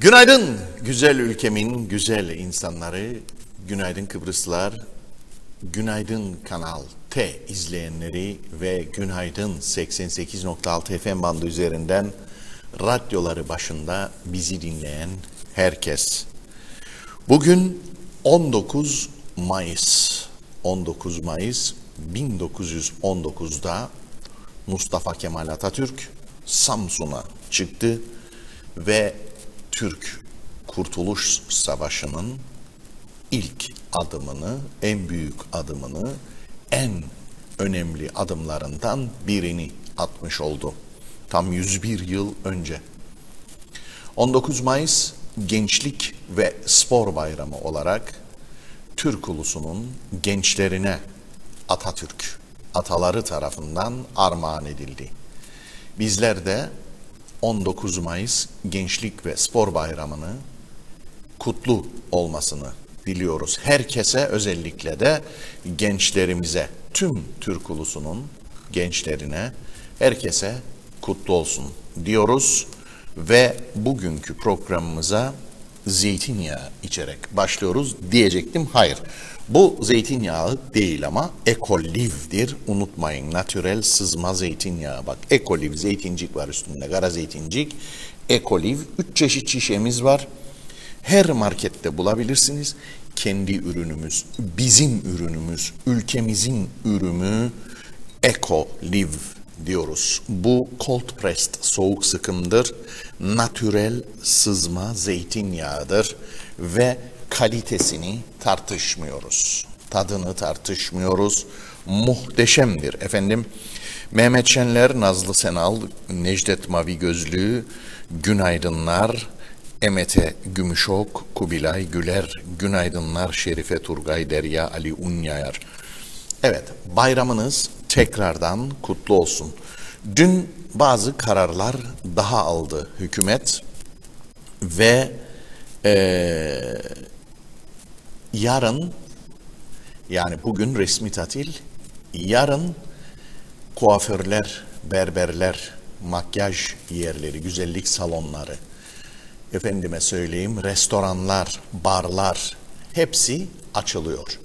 Günaydın. Güzel ülkemin güzel insanları, günaydın Kıbrıslılar, günaydın Kanal T izleyenleri ve günaydın 88.6 FM bandı üzerinden radyoları başında bizi dinleyen herkes. Bugün 19 Mayıs, 19 Mayıs 1919'da Mustafa Kemal Atatürk Samsun'a çıktı ve Türk Kurtuluş Savaşı'nın ilk adımını, en büyük adımını, en önemli adımlarından birini atmış oldu. Tam 101 yıl önce. 19 Mayıs Gençlik ve Spor Bayramı olarak Türk ulusunun gençlerine Atatürk ataları tarafından armağan edildi. Bizler de 19 Mayıs Gençlik ve Spor Bayramı'nı kutlu olmasını diliyoruz. Herkese özellikle de gençlerimize, tüm Türk ulusunun gençlerine, herkese kutlu olsun diyoruz ve bugünkü programımıza zeytinyağı içerek başlıyoruz diyecektim. Hayır. Bu zeytinyağı değil ama ekolivdir. Unutmayın natürel sızma zeytinyağı. Bak ekoliv zeytincik var üstünde. Kara zeytincik. Ekoliv. Üç çeşit şişemiz var. Her markette bulabilirsiniz. Kendi ürünümüz, bizim ürünümüz, ülkemizin ürünü Ekoliv diyoruz. Bu cold pressed soğuk sıkımdır. Natürel sızma zeytinyağıdır ve kalitesini tartışmıyoruz. Tadını tartışmıyoruz. Muhteşemdir efendim. Mehmet Şenler, Nazlı Senal, Necdet Mavi Gözlü, Günaydınlar, Emete Gümüşok, Kubilay Güler, Günaydınlar, Şerife Turgay, Derya Ali Unyayar. Evet, bayramınız tekrardan kutlu olsun. Dün bazı kararlar daha aldı hükümet ve ee, yarın yani bugün resmi tatil yarın kuaförler, berberler, makyaj yerleri, güzellik salonları, efendime söyleyeyim restoranlar, barlar hepsi açılıyor.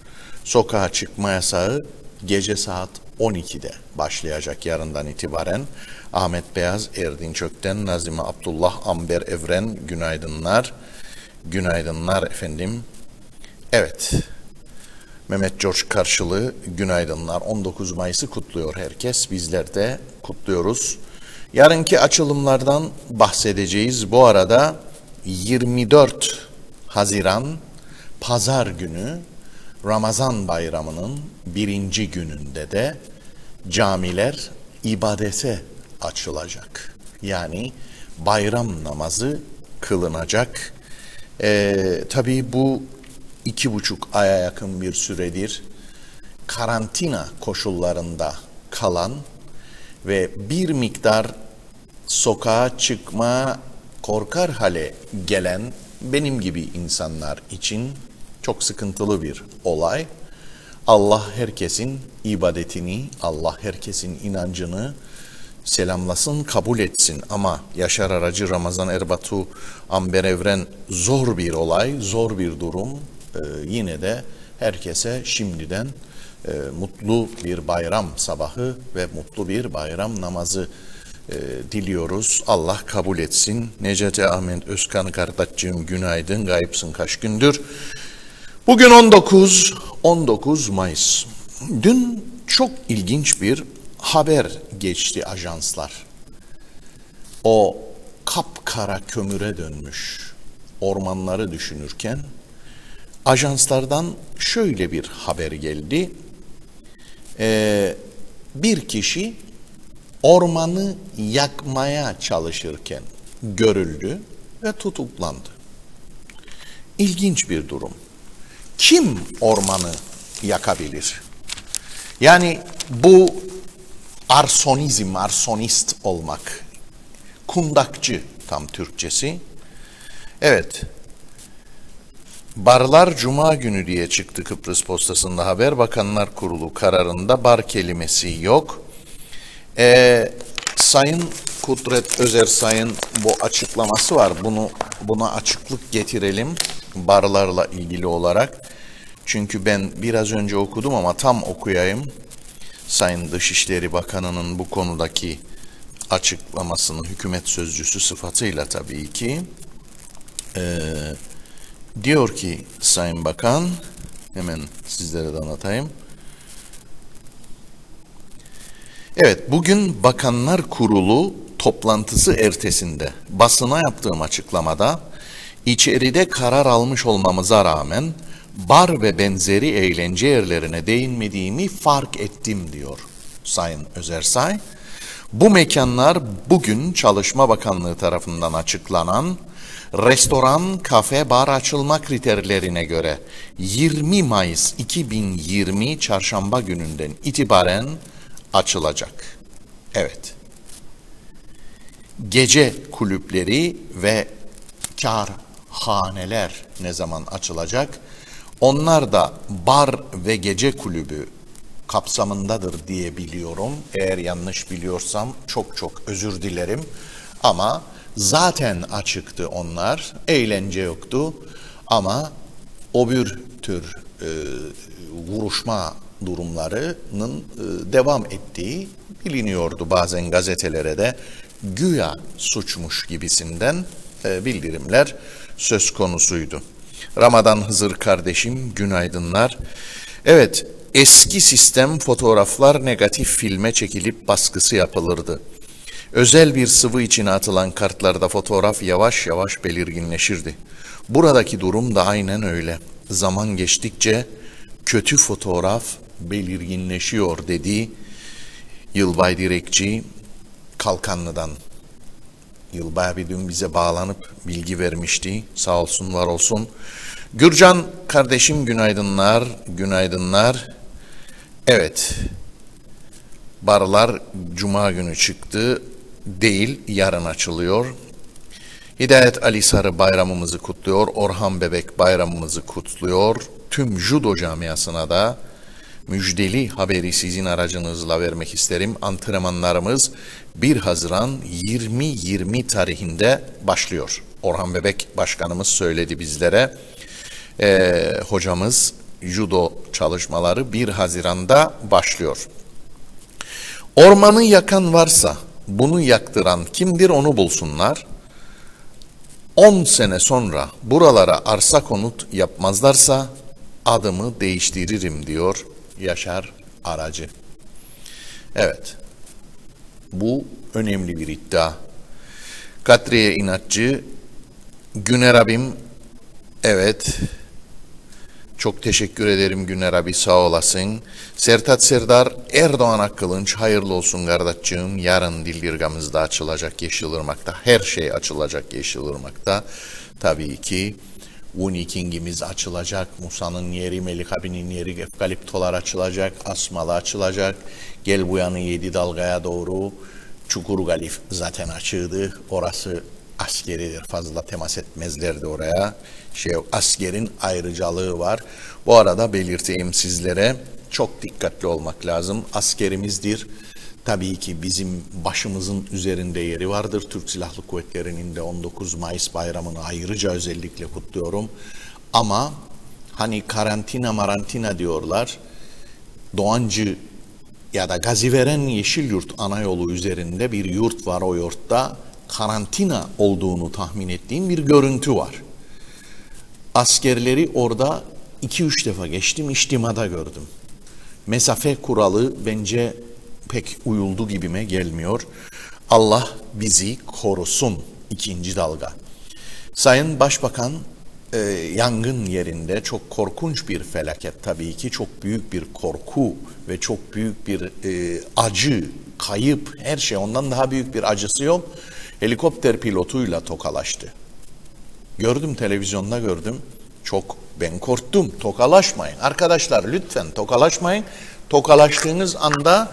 Sokağa çıkma yasağı gece saat 12'de başlayacak yarından itibaren. Ahmet Beyaz, Erdinç Ökten, Nazime Abdullah, Amber Evren günaydınlar. Günaydınlar efendim. Evet. Mehmet George karşılığı günaydınlar. 19 Mayıs'ı kutluyor herkes. Bizler de kutluyoruz. Yarınki açılımlardan bahsedeceğiz. Bu arada 24 Haziran Pazar günü Ramazan bayramının birinci gününde de camiler ibadete açılacak. Yani bayram namazı kılınacak. Ee, tabii bu iki buçuk aya yakın bir süredir karantina koşullarında kalan ve bir miktar sokağa çıkma korkar hale gelen benim gibi insanlar için çok sıkıntılı bir olay. Allah herkesin ibadetini, Allah herkesin inancını selamlasın, kabul etsin. Ama Yaşar Aracı, Ramazan Erbatu, Amber Evren zor bir olay, zor bir durum. Ee, yine de herkese şimdiden e, mutlu bir bayram sabahı ve mutlu bir bayram namazı e, diliyoruz. Allah kabul etsin. Necati Ahmet Özkan kardeşciğim günaydın. Gayipsin kaç gündür. Bugün 19 19 Mayıs. Dün çok ilginç bir haber geçti ajanslar. O kapkara kömüre dönmüş ormanları düşünürken ajanslardan şöyle bir haber geldi. Ee, bir kişi ormanı yakmaya çalışırken görüldü ve tutuklandı. İlginç bir durum. Kim ormanı yakabilir? Yani bu arsonizm, arsonist olmak, kundakçı tam Türkçesi. Evet, barlar cuma günü diye çıktı Kıbrıs postasında haber. Bakanlar Kurulu kararında bar kelimesi yok. Ee, Sayın Kudret Özersay'ın bu açıklaması var. Bunu buna açıklık getirelim barlarla ilgili olarak. Çünkü ben biraz önce okudum ama tam okuyayım. Sayın Dışişleri Bakanı'nın bu konudaki açıklamasını hükümet sözcüsü sıfatıyla tabii ki ee, diyor ki Sayın Bakan hemen sizlere de anlatayım. Evet, bugün Bakanlar Kurulu toplantısı ertesinde basına yaptığım açıklamada içeride karar almış olmamıza rağmen bar ve benzeri eğlence yerlerine değinmediğimi fark ettim diyor Sayın Özersay. Bu mekanlar bugün Çalışma Bakanlığı tarafından açıklanan restoran, kafe, bar açılma kriterlerine göre 20 Mayıs 2020 çarşamba gününden itibaren açılacak. Evet. Gece kulüpleri ve karhaneler ne zaman açılacak? Onlar da bar ve gece kulübü kapsamındadır diye biliyorum. Eğer yanlış biliyorsam çok çok özür dilerim. Ama zaten açıktı onlar. Eğlence yoktu. Ama o bir tür e, vuruşma durumlarının e, devam ettiği biliniyordu bazen gazetelere de güya suçmuş gibisinden e, bildirimler söz konusuydu. Ramazan Hızır kardeşim günaydınlar. Evet eski sistem fotoğraflar negatif filme çekilip baskısı yapılırdı. Özel bir sıvı içine atılan kartlarda fotoğraf yavaş yavaş belirginleşirdi. Buradaki durum da aynen öyle. Zaman geçtikçe kötü fotoğraf belirginleşiyor dedi Yılbay Direkçi Kalkanlı'dan. Yılbay abi dün bize bağlanıp bilgi vermişti. Sağ olsun var olsun. Gürcan kardeşim günaydınlar, günaydınlar. Evet, barlar cuma günü çıktı. Değil, yarın açılıyor. Hidayet Ali Sarı bayramımızı kutluyor. Orhan Bebek bayramımızı kutluyor. Tüm judo camiasına da müjdeli haberi sizin aracınızla vermek isterim. Antrenmanlarımız 1 Haziran 2020 tarihinde başlıyor. Orhan Bebek Başkanımız söyledi bizlere. Ee, hocamız judo çalışmaları 1 Haziran'da başlıyor. Ormanı yakan varsa bunu yaktıran kimdir onu bulsunlar. 10 sene sonra buralara arsa konut yapmazlarsa adımı değiştiririm diyor Yaşar Aracı. Evet, bu önemli bir iddia. Katriye inatçı, Güner abim, evet, çok teşekkür ederim Güner abi sağ olasın. Sertat Serdar Erdoğan Akkılınç hayırlı olsun kardeşciğim. Yarın Dildirgamızda açılacak Yeşilırmak'ta. Her şey açılacak Yeşilırmak'ta. Tabii ki Uniking'imiz açılacak. Musa'nın yeri, Melik abinin yeri, Efkaliptolar açılacak. Asmalı açılacak. Gel bu yanı yedi dalgaya doğru. Çukur Galif zaten açıldı. Orası askeridir. Fazla temas etmezlerdi oraya. Şey askerin ayrıcalığı var. Bu arada belirteyim sizlere çok dikkatli olmak lazım. Askerimizdir. Tabii ki bizim başımızın üzerinde yeri vardır. Türk Silahlı Kuvvetleri'nin de 19 Mayıs bayramını ayrıca özellikle kutluyorum. Ama hani karantina marantina diyorlar. Doğancı ya da Gaziveren Yeşil Yurt ana yolu üzerinde bir yurt var o yurtta karantina olduğunu tahmin ettiğim bir görüntü var. Askerleri orada iki üç defa geçtim, içtimada gördüm. Mesafe kuralı bence pek uyuldu gibime gelmiyor. Allah bizi korusun ikinci dalga. Sayın Başbakan e, yangın yerinde çok korkunç bir felaket tabii ki çok büyük bir korku ve çok büyük bir e, acı, kayıp her şey ondan daha büyük bir acısı yok helikopter pilotuyla tokalaştı. Gördüm televizyonda gördüm. Çok ben korktum. Tokalaşmayın. Arkadaşlar lütfen tokalaşmayın. Tokalaştığınız anda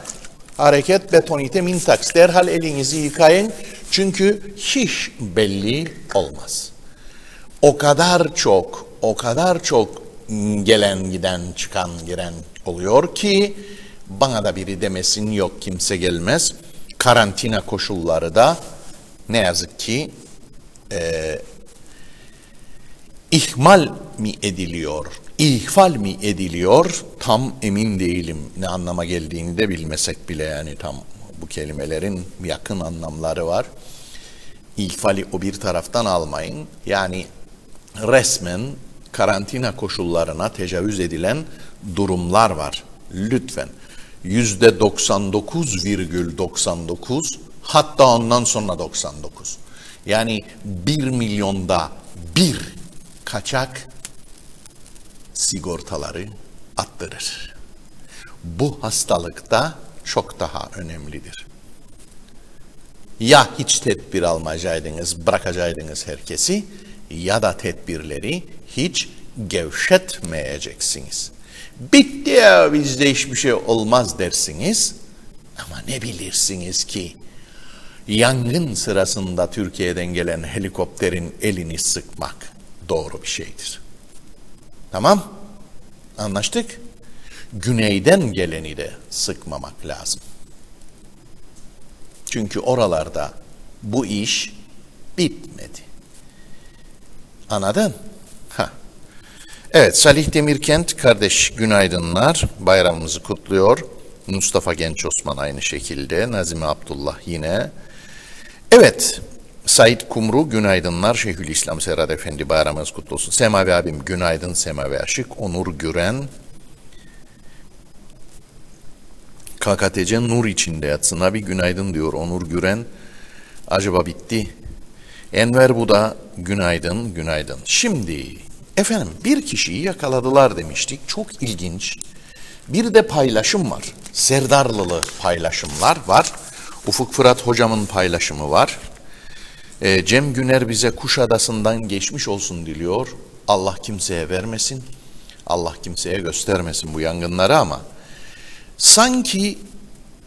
hareket betonite mintaks. Derhal elinizi yıkayın. Çünkü hiç belli olmaz. O kadar çok, o kadar çok gelen giden çıkan giren oluyor ki bana da biri demesin yok kimse gelmez. karantina koşulları da ne yazık ki e, ihmal mi ediliyor, ihfal mi ediliyor tam emin değilim. Ne anlama geldiğini de bilmesek bile yani tam bu kelimelerin yakın anlamları var. İhfali o bir taraftan almayın. Yani resmen karantina koşullarına tecavüz edilen durumlar var. Lütfen yüzde 99,99 hatta ondan sonra 99. Yani bir milyonda bir kaçak sigortaları attırır. Bu hastalıkta çok daha önemlidir. Ya hiç tedbir almayacaktınız, bırakacaktınız herkesi ya da tedbirleri hiç gevşetmeyeceksiniz. Bitti ya bizde hiçbir şey olmaz dersiniz ama ne bilirsiniz ki yangın sırasında Türkiye'den gelen helikopterin elini sıkmak doğru bir şeydir. Tamam? Anlaştık? Güneyden geleni de sıkmamak lazım. Çünkü oralarda bu iş bitmedi. Anladın? Ha. Evet Salih Demirkent kardeş günaydınlar. Bayramımızı kutluyor. Mustafa Genç Osman aynı şekilde. Nazime Abdullah yine. Evet Said Kumru günaydınlar. Şeyhülislam Serhat Efendi bayramınız kutlu olsun. Semavi abim günaydın Semavi Aşık. Onur Güren. KKTC nur içinde yatsın. Abi günaydın diyor Onur Güren. Acaba bitti. Enver bu da günaydın, günaydın. Şimdi efendim bir kişiyi yakaladılar demiştik. Çok ilginç. Bir de paylaşım var. Serdarlılı paylaşımlar var. Ufuk Fırat hocamın paylaşımı var. E, Cem Güner bize Kuşadası'ndan geçmiş olsun diliyor. Allah kimseye vermesin. Allah kimseye göstermesin bu yangınları ama sanki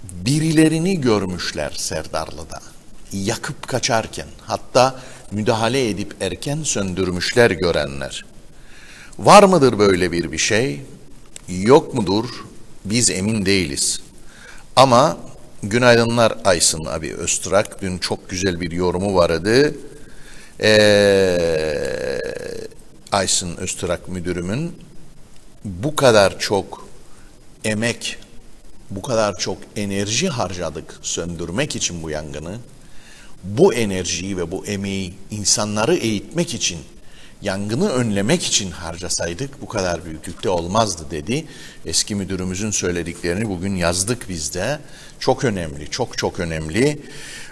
birilerini görmüşler Serdarlı'da. Yakıp kaçarken hatta müdahale edip erken söndürmüşler görenler. Var mıdır böyle bir bir şey? Yok mudur? Biz emin değiliz. Ama Günaydınlar Aysın abi Öztürk. Dün çok güzel bir yorumu vardı. Ee, Aysın Öztürk müdürümün bu kadar çok emek, bu kadar çok enerji harcadık söndürmek için bu yangını. Bu enerjiyi ve bu emeği insanları eğitmek için yangını önlemek için harcasaydık bu kadar büyüklükte olmazdı dedi. Eski müdürümüzün söylediklerini bugün yazdık biz de. Çok önemli, çok çok önemli.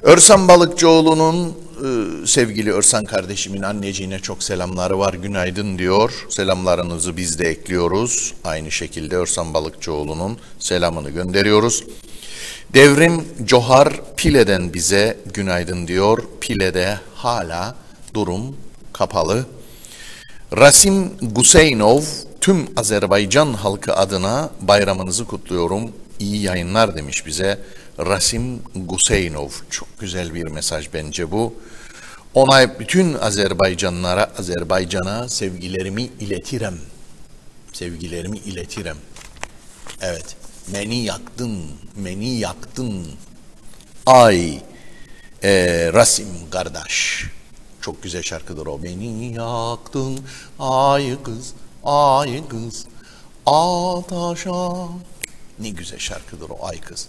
Örsan Balıkçıoğlu'nun e, sevgili Örsan kardeşimin anneciğine çok selamları var. Günaydın diyor. Selamlarınızı biz de ekliyoruz. Aynı şekilde Örsan Balıkçıoğlu'nun selamını gönderiyoruz. Devrim Johar Pile'den bize günaydın diyor. Pile'de hala durum kapalı. Rasim Guseynov tüm Azerbaycan halkı adına bayramınızı kutluyorum. İyi yayınlar demiş bize. Rasim Guseynov çok güzel bir mesaj bence bu. Ona bütün Azerbaycanlara, Azerbaycan'a sevgilerimi iletirim. Sevgilerimi iletirim. Evet, beni yaktın, beni yaktın. Ay, e, Rasim kardeş. Çok güzel şarkıdır o. Beni yaktın ay kız, ay kız, ataşa. Ne güzel şarkıdır o ay kız.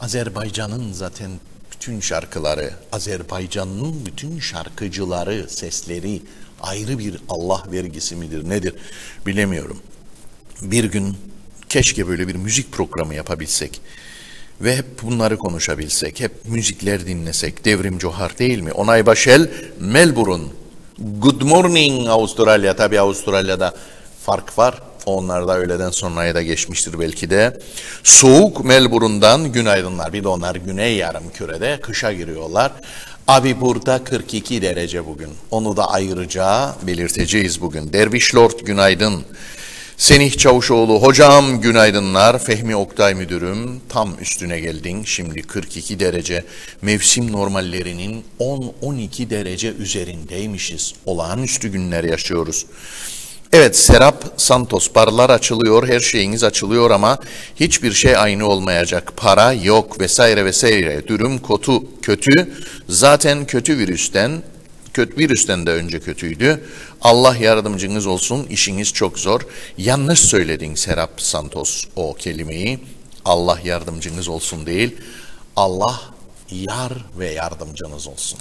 Azerbaycan'ın zaten bütün şarkıları, Azerbaycan'ın bütün şarkıcıları, sesleri ayrı bir Allah vergisi midir nedir bilemiyorum. Bir gün keşke böyle bir müzik programı yapabilsek ve hep bunları konuşabilsek, hep müzikler dinlesek, devrim Johar değil mi? Onay Başel, Melbourne. Good morning Avustralya. Tabi Avustralya'da fark var. Onlar da öğleden sonraya da geçmiştir belki de. Soğuk Melbourne'dan günaydınlar. Bir de onlar güney yarım kürede kışa giriyorlar. Abi burada 42 derece bugün. Onu da ayrıca belirteceğiz bugün. Derviş Lord günaydın. Senih Çavuşoğlu hocam günaydınlar. Fehmi Oktay müdürüm tam üstüne geldin. Şimdi 42 derece mevsim normallerinin 10-12 derece üzerindeymişiz. Olağanüstü günler yaşıyoruz. Evet Serap Santos barlar açılıyor, her şeyiniz açılıyor ama hiçbir şey aynı olmayacak. Para yok vesaire vesaire. Durum kötü, kötü. Zaten kötü virüsten, kötü virüsten de önce kötüydü. Allah yardımcınız olsun, işiniz çok zor. Yanlış söyledin Serap Santos o kelimeyi. Allah yardımcınız olsun değil. Allah yar ve yardımcınız olsun.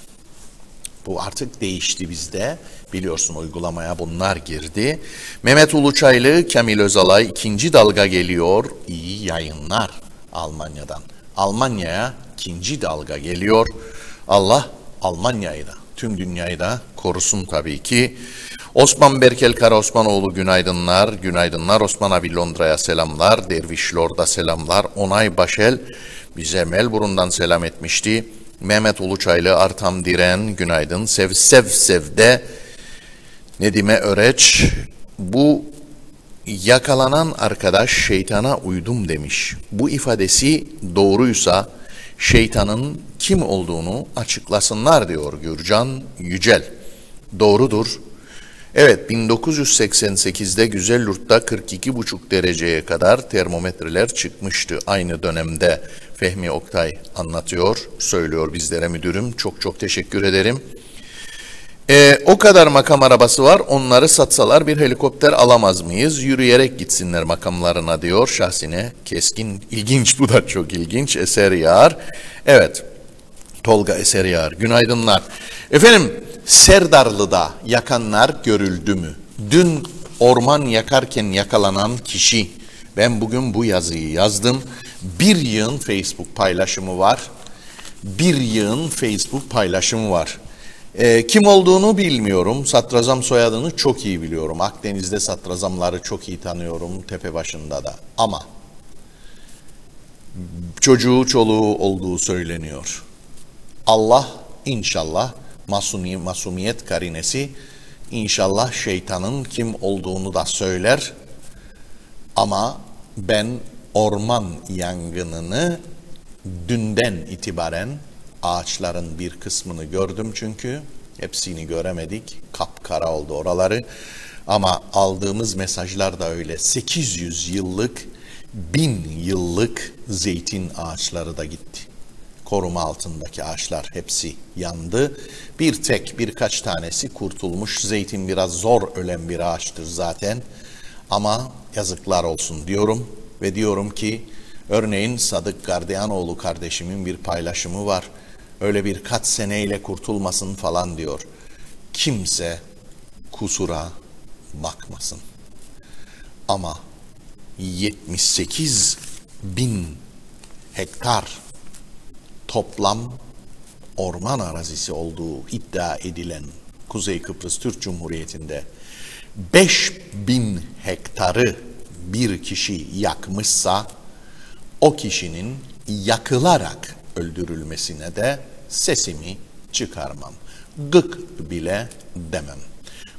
Bu artık değişti bizde. Biliyorsun uygulamaya bunlar girdi. Mehmet Uluçaylı, Kamil Özalay ikinci dalga geliyor. İyi yayınlar Almanya'dan. Almanya'ya ikinci dalga geliyor. Allah Almanya'yı da tüm dünyayı da korusun tabii ki. Osman Berkel Kara Osmanoğlu günaydınlar. Günaydınlar Osman abi Londra'ya selamlar. Derviş Lord'a selamlar. Onay Başel bize Melbourne'dan selam etmişti. Mehmet Uluçaylı, Artam Diren, günaydın. Sev Sev Sev'de Nedime Öreç, bu yakalanan arkadaş şeytana uydum demiş. Bu ifadesi doğruysa şeytanın kim olduğunu açıklasınlar diyor Gürcan Yücel. Doğrudur. Evet 1988'de Güzellurt'ta 42,5 dereceye kadar termometreler çıkmıştı. Aynı dönemde Fehmi Oktay anlatıyor, söylüyor bizlere müdürüm. Çok çok teşekkür ederim. Ee, o kadar makam arabası var onları satsalar bir helikopter alamaz mıyız? Yürüyerek gitsinler makamlarına diyor şahsine. Keskin, ilginç bu da çok ilginç. Eser Yağar. Evet, Tolga Eser Yağar. Günaydınlar. Efendim, Serdarlı'da yakanlar görüldü mü? Dün orman yakarken yakalanan kişi, ben bugün bu yazıyı yazdım. Bir yığın Facebook paylaşımı var. Bir yığın Facebook paylaşımı var. E, kim olduğunu bilmiyorum. Satrazam soyadını çok iyi biliyorum. Akdeniz'de satrazamları çok iyi tanıyorum. Tepe başında da. Ama çocuğu çoluğu olduğu söyleniyor. Allah inşallah masumi, masumiyet karinesi inşallah şeytanın kim olduğunu da söyler. Ama ben orman yangınını dünden itibaren ağaçların bir kısmını gördüm çünkü hepsini göremedik. Kapkara oldu oraları. Ama aldığımız mesajlar da öyle. 800 yıllık, 1000 yıllık zeytin ağaçları da gitti. Koruma altındaki ağaçlar hepsi yandı. Bir tek birkaç tanesi kurtulmuş. Zeytin biraz zor ölen bir ağaçtır zaten. Ama yazıklar olsun diyorum ve diyorum ki örneğin Sadık Gardiyanoğlu kardeşimin bir paylaşımı var öyle birkaç seneyle kurtulmasın falan diyor. Kimse kusura bakmasın. Ama 78 bin hektar toplam orman arazisi olduğu iddia edilen Kuzey Kıbrıs Türk Cumhuriyeti'nde 5 bin hektarı bir kişi yakmışsa o kişinin yakılarak öldürülmesine de sesimi çıkarmam. Gık bile demem.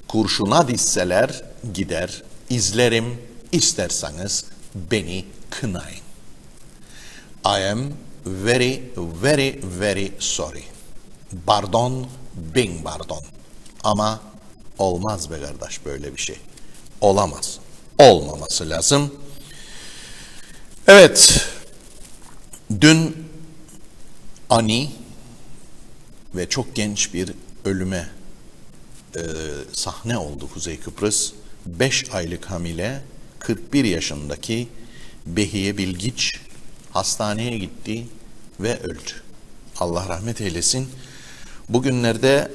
Kurşuna dizseler gider, izlerim, isterseniz beni kınayın. I am very, very, very sorry. Pardon, bin pardon. Ama olmaz be kardeş böyle bir şey. Olamaz. Olmaması lazım. Evet, dün ani ve çok genç bir ölüme e, sahne oldu Kuzey Kıbrıs. 5 aylık hamile 41 yaşındaki Behiye Bilgiç hastaneye gitti ve öldü. Allah rahmet eylesin. Bugünlerde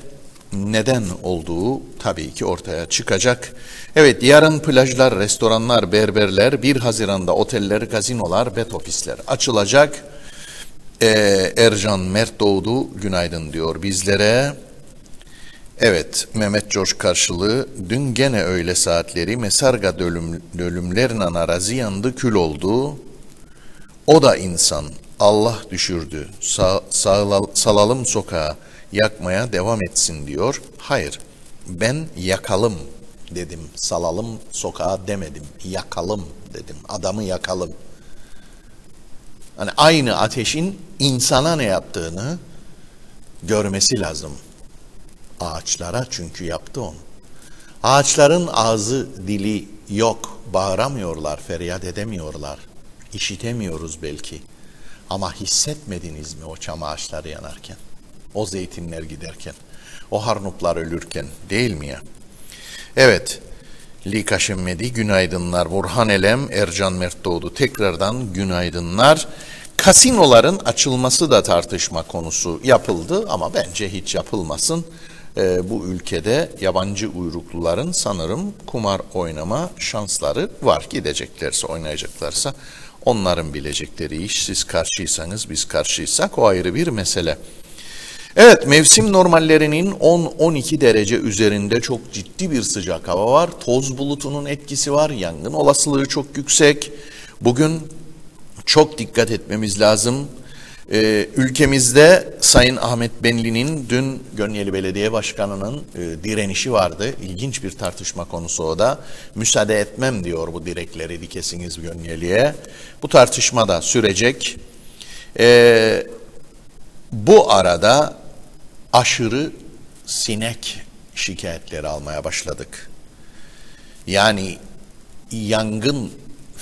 neden olduğu tabii ki ortaya çıkacak. Evet yarın plajlar, restoranlar, berberler, 1 Haziran'da oteller, gazinolar, bet ofisler açılacak. Ee, Ercan Mert Doğdu günaydın diyor bizlere. Evet Mehmet Coş karşılığı dün gene öyle saatleri mesarga dölüm, dölümlerine arazi yandı kül oldu. O da insan Allah düşürdü Sa, salalım sokağa yakmaya devam etsin diyor. Hayır ben yakalım dedim salalım sokağa demedim yakalım dedim adamı yakalım. Hani aynı ateşin insana ne yaptığını görmesi lazım. Ağaçlara çünkü yaptı onu. Ağaçların ağzı, dili yok, bağıramıyorlar, feryat edemiyorlar. İşitemiyoruz belki. Ama hissetmediniz mi o çam ağaçları yanarken? O zeytinler giderken, o harnuplar ölürken değil mi ya? Evet, Lika Şemmedi, günaydınlar. Burhan Elem, Ercan Mert Doğdu tekrardan günaydınlar. Kasinoların açılması da tartışma konusu yapıldı ama bence hiç yapılmasın. Ee, bu ülkede yabancı uyrukluların sanırım kumar oynama şansları var. Gideceklerse oynayacaklarsa onların bilecekleri iş. Siz karşıysanız biz karşıysak o ayrı bir mesele. Evet mevsim normallerinin 10-12 derece üzerinde çok ciddi bir sıcak hava var. Toz bulutunun etkisi var. Yangın olasılığı çok yüksek. Bugün çok dikkat etmemiz lazım. Ee, ülkemizde Sayın Ahmet Benli'nin dün Gönyeli Belediye Başkanı'nın e, direnişi vardı. İlginç bir tartışma konusu o da. Müsaade etmem diyor bu direkleri dikesiniz Gönyeli'ye. Bu tartışma da sürecek. Ee, bu arada aşırı sinek şikayetleri almaya başladık. Yani yangın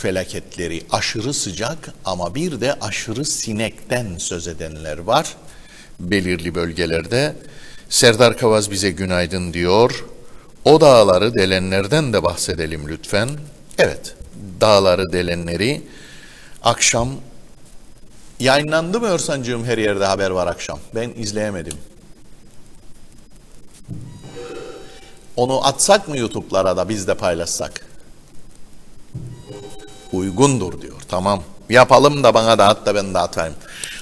felaketleri aşırı sıcak ama bir de aşırı sinekten söz edenler var belirli bölgelerde. Serdar Kavaz bize günaydın diyor. O dağları delenlerden de bahsedelim lütfen. Evet, dağları delenleri akşam yayınlandı mı Örsancığım her yerde haber var akşam? Ben izleyemedim. Onu atsak mı YouTube'lara da biz de paylaşsak? Uygundur diyor. Tamam. Yapalım da bana da at da ben de atayım.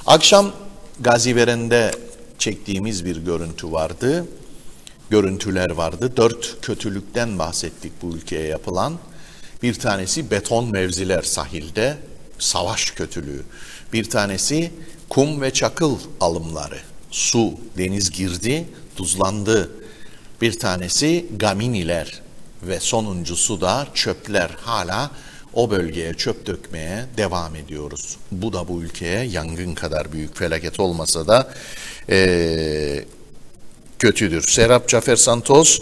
Akşam Gaziveren'de çektiğimiz bir görüntü vardı. Görüntüler vardı. Dört kötülükten bahsettik bu ülkeye yapılan. Bir tanesi beton mevziler sahilde, savaş kötülüğü. Bir tanesi kum ve çakıl alımları. Su, deniz girdi, tuzlandı, bir tanesi gaminiler ve sonuncusu da çöpler. Hala o bölgeye çöp dökmeye devam ediyoruz. Bu da bu ülkeye yangın kadar büyük felaket olmasa da e, kötüdür. Serap Cafer Santos,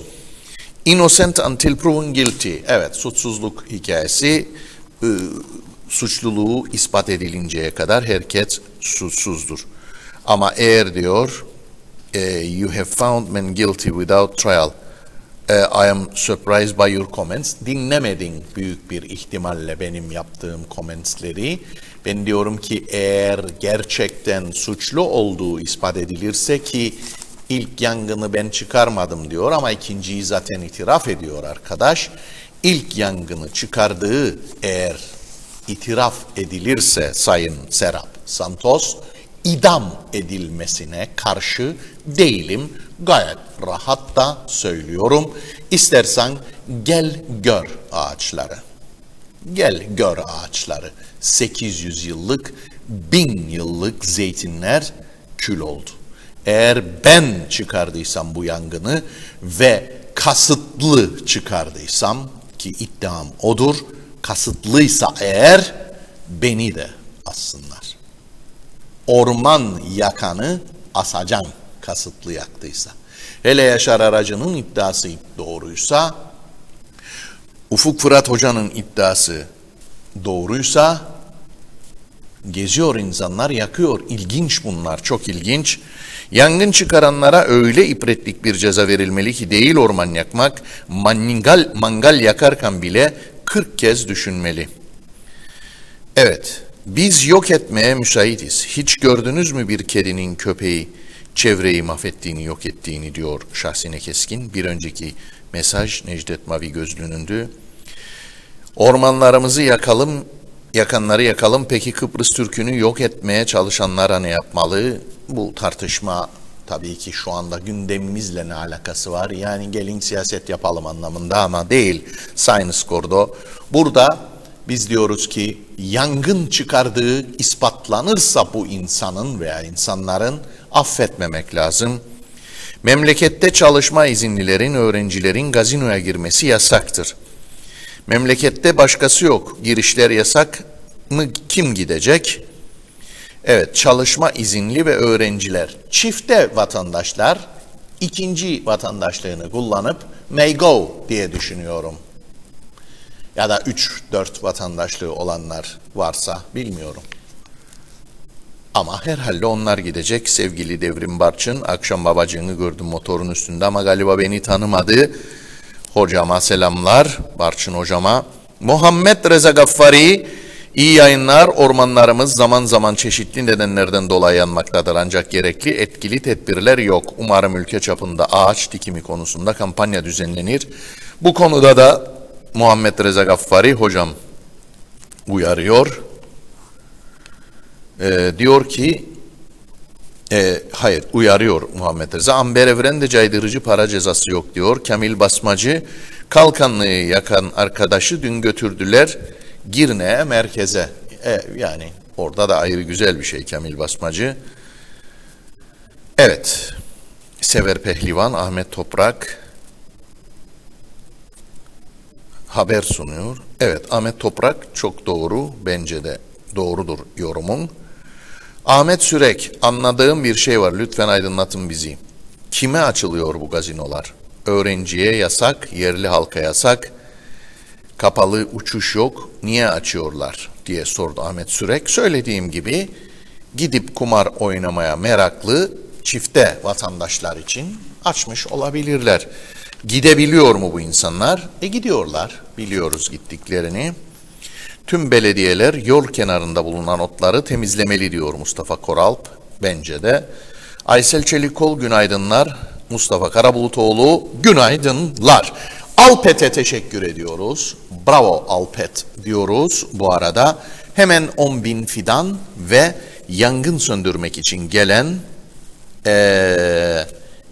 innocent until proven guilty. Evet, suçsuzluk hikayesi, e, suçluluğu ispat edilinceye kadar herkes suçsuzdur. Ama eğer diyor uh, you have found men guilty without trial. Uh, I am surprised by your comments. Dinlemedin büyük bir ihtimalle benim yaptığım commentsleri. Ben diyorum ki eğer gerçekten suçlu olduğu ispat edilirse ki ilk yangını ben çıkarmadım diyor ama ikinciyi zaten itiraf ediyor arkadaş. İlk yangını çıkardığı eğer itiraf edilirse Sayın Serap Santos idam edilmesine karşı değilim. Gayet rahat da söylüyorum. İstersen gel gör ağaçları. Gel gör ağaçları. 800 yıllık, 1000 yıllık zeytinler kül oldu. Eğer ben çıkardıysam bu yangını ve kasıtlı çıkardıysam ki iddiam odur, kasıtlıysa eğer beni de assınlar orman yakanı asacan kasıtlı yaktıysa. Hele Yaşar Aracı'nın iddiası doğruysa, Ufuk Fırat Hoca'nın iddiası doğruysa, geziyor insanlar, yakıyor. İlginç bunlar, çok ilginç. Yangın çıkaranlara öyle ibretlik bir ceza verilmeli ki değil orman yakmak, mangal, mangal yakarken bile 40 kez düşünmeli. Evet, biz yok etmeye müsaitiz. Hiç gördünüz mü bir kedinin köpeği çevreyi mahvettiğini, yok ettiğini diyor Şahsine Keskin. Bir önceki mesaj Necdet Mavi Gözlü'nündü. Ormanlarımızı yakalım, yakanları yakalım. Peki Kıbrıs Türk'ünü yok etmeye çalışanlara ne yapmalı? Bu tartışma tabii ki şu anda gündemimizle ne alakası var? Yani gelin siyaset yapalım anlamında ama değil. Sayın Skordo. Burada biz diyoruz ki yangın çıkardığı ispatlanırsa bu insanın veya insanların affetmemek lazım. Memlekette çalışma izinlilerin, öğrencilerin gazinoya girmesi yasaktır. Memlekette başkası yok. Girişler yasak mı kim gidecek? Evet, çalışma izinli ve öğrenciler, çifte vatandaşlar ikinci vatandaşlığını kullanıp may go diye düşünüyorum. Ya da 3-4 vatandaşlığı olanlar varsa bilmiyorum. Ama herhalde onlar gidecek. Sevgili Devrim Barçın, akşam babacığını gördüm motorun üstünde ama galiba beni tanımadı. Hocama selamlar, Barçın hocama. Muhammed Reza Gaffari, iyi yayınlar. Ormanlarımız zaman zaman çeşitli nedenlerden dolayı yanmaktadır. Ancak gerekli etkili tedbirler yok. Umarım ülke çapında ağaç dikimi konusunda kampanya düzenlenir. Bu konuda da Muhammed Reza Gaffari hocam uyarıyor. Ee, diyor ki e, hayır uyarıyor Muhammed Reza. Amber Evren'de caydırıcı para cezası yok diyor. Kamil Basmacı Kalkanlı'yı yakan arkadaşı dün götürdüler Girne'ye merkeze. E, yani orada da ayrı güzel bir şey Kamil Basmacı. Evet. Sever Pehlivan Ahmet Toprak haber sunuyor. Evet Ahmet Toprak çok doğru bence de doğrudur yorumun. Ahmet Sürek, anladığım bir şey var. Lütfen aydınlatın bizi. Kime açılıyor bu gazinolar? Öğrenciye yasak, yerli halka yasak. Kapalı uçuş yok. Niye açıyorlar diye sordu Ahmet Sürek. Söylediğim gibi gidip kumar oynamaya meraklı çifte vatandaşlar için açmış olabilirler. Gidebiliyor mu bu insanlar? E gidiyorlar. Biliyoruz gittiklerini. Tüm belediyeler yol kenarında bulunan otları temizlemeli diyor Mustafa Koralp. Bence de. Aysel Çelikol günaydınlar. Mustafa Karabulutoğlu günaydınlar. Alpet'e teşekkür ediyoruz. Bravo Alpet diyoruz bu arada. Hemen 10 bin fidan ve yangın söndürmek için gelen ee,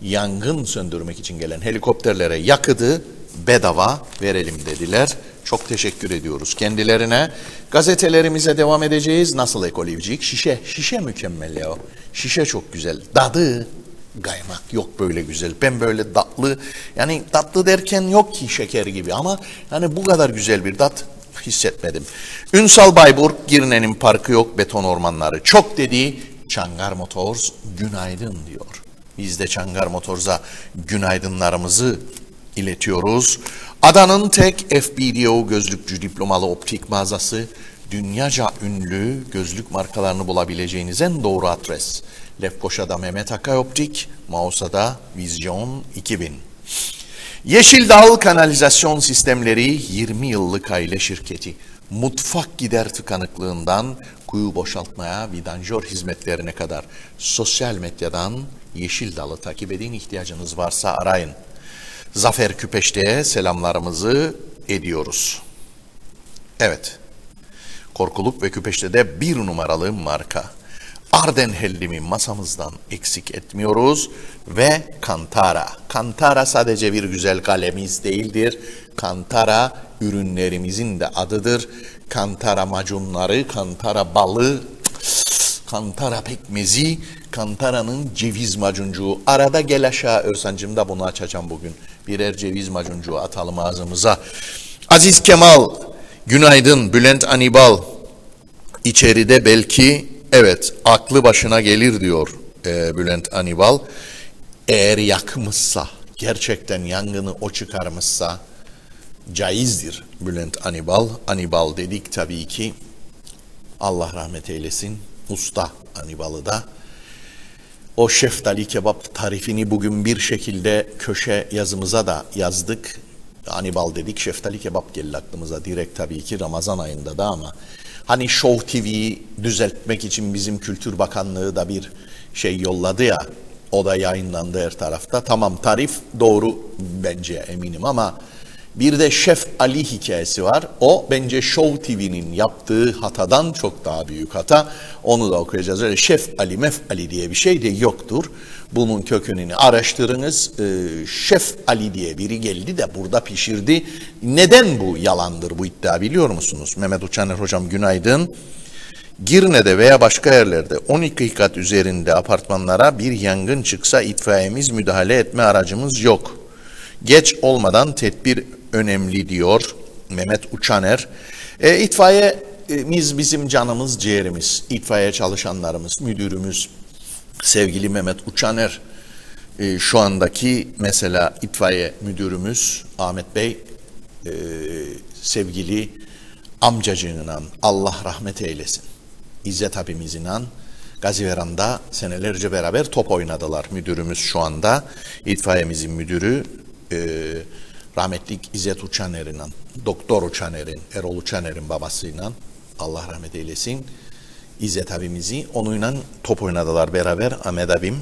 yangın söndürmek için gelen helikopterlere yakıtı bedava verelim dediler. Çok teşekkür ediyoruz kendilerine. Gazetelerimize devam edeceğiz. Nasıl ekolivcik? Şişe. Şişe mükemmel ya. Şişe çok güzel. Dadı. Kaymak yok böyle güzel. Ben böyle tatlı yani tatlı derken yok ki şeker gibi ama hani bu kadar güzel bir tat hissetmedim. Ünsal Bayburt Girne'nin parkı yok beton ormanları. Çok dediği Çangar Motors günaydın diyor. Biz de Çangar Motors'a günaydınlarımızı iletiyoruz. Adanın tek FBDO gözlükçü diplomalı optik mağazası dünyaca ünlü gözlük markalarını bulabileceğiniz en doğru adres. Lefkoşa'da Mehmet Akay Optik, Mausa'da Vizyon 2000. Yeşil Kanalizasyon Sistemleri 20 yıllık aile şirketi. Mutfak gider tıkanıklığından kuyu boşaltmaya, vidanjör hizmetlerine kadar sosyal medyadan Yeşil Dal'ı takip edin ihtiyacınız varsa arayın. Zafer Küpeşte'ye selamlarımızı ediyoruz. Evet, Korkuluk ve Küpeşte'de bir numaralı marka. Arden Hellimi masamızdan eksik etmiyoruz ve Kantara. Kantara sadece bir güzel kalemiz değildir. Kantara ürünlerimizin de adıdır. Kantara macunları, kantara balı, kantara pekmezi, kantaranın ceviz macuncuğu. Arada gel aşağı Örsancım da bunu açacağım bugün. Birer ceviz macuncuğu atalım ağzımıza. Aziz Kemal, günaydın. Bülent Anibal, içeride belki evet aklı başına gelir diyor e, Bülent Anibal. Eğer yakmışsa, gerçekten yangını o çıkarmışsa caizdir Bülent Anibal. Anibal dedik tabii ki Allah rahmet eylesin usta Anibal'ı da. O şeftali kebap tarifini bugün bir şekilde köşe yazımıza da yazdık. Anibal dedik, şeftali kebap geldi aklımıza direkt tabii ki Ramazan ayında da ama hani Show TV'yi düzeltmek için bizim Kültür Bakanlığı da bir şey yolladı ya, o da yayınlandı her tarafta. Tamam tarif doğru bence eminim ama bir de Şef Ali hikayesi var. O bence Show TV'nin yaptığı hatadan çok daha büyük hata. Onu da okuyacağız. Öyle Şef Ali, Mef Ali diye bir şey de yoktur. Bunun kökününü araştırınız. Ee, Şef Ali diye biri geldi de burada pişirdi. Neden bu yalandır bu iddia biliyor musunuz? Mehmet Uçaner hocam günaydın. Girne'de veya başka yerlerde 12 kat üzerinde apartmanlara bir yangın çıksa itfaiyemiz müdahale etme aracımız yok. Geç olmadan tedbir önemli diyor Mehmet Uçaner. E, itfaiyemiz bizim canımız, ciğerimiz. İtfaiye çalışanlarımız, müdürümüz, sevgili Mehmet Uçaner e, şu andaki mesela itfaiye müdürümüz Ahmet Bey e, sevgili amcacığıyla Allah rahmet eylesin. İzzet abimizle Gaziveran'da senelerce beraber top oynadılar. Müdürümüz şu anda itfaiyemizin müdürü e, rahmetlik İzzet Uçaner'in, Doktor Uçaner'in, Erol Uçaner'in babasıyla Allah rahmet eylesin. İzzet abimizi onunla top oynadılar beraber Ahmet abim